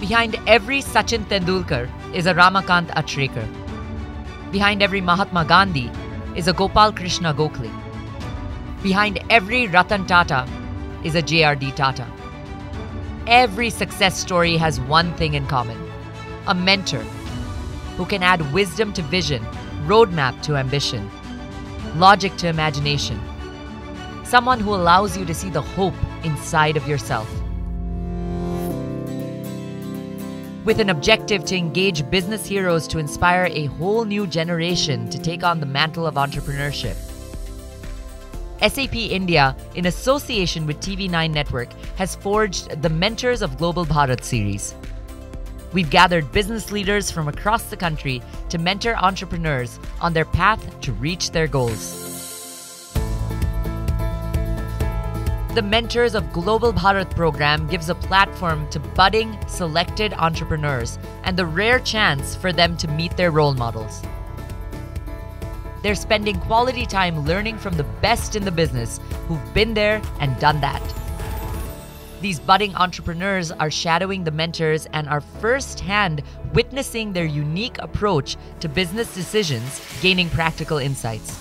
Behind every Sachin Tendulkar is a Ramakant Achrekar. Behind every Mahatma Gandhi is a Gopal Krishna Gokhale. Behind every Ratan Tata is a JRD Tata. Every success story has one thing in common a mentor who can add wisdom to vision, roadmap to ambition, logic to imagination. Someone who allows you to see the hope inside of yourself. With an objective to engage business heroes to inspire a whole new generation to take on the mantle of entrepreneurship. SAP India, in association with TV9 Network, has forged the Mentors of Global Bharat series. We've gathered business leaders from across the country to mentor entrepreneurs on their path to reach their goals. The Mentors of Global Bharat program gives a platform to budding, selected entrepreneurs and the rare chance for them to meet their role models. They're spending quality time learning from the best in the business who've been there and done that. These budding entrepreneurs are shadowing the mentors and are firsthand witnessing their unique approach to business decisions, gaining practical insights.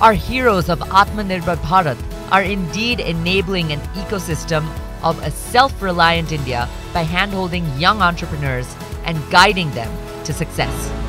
Our heroes of Atmanirbhar Bharat are indeed enabling an ecosystem of a self reliant India by handholding young entrepreneurs and guiding them to success.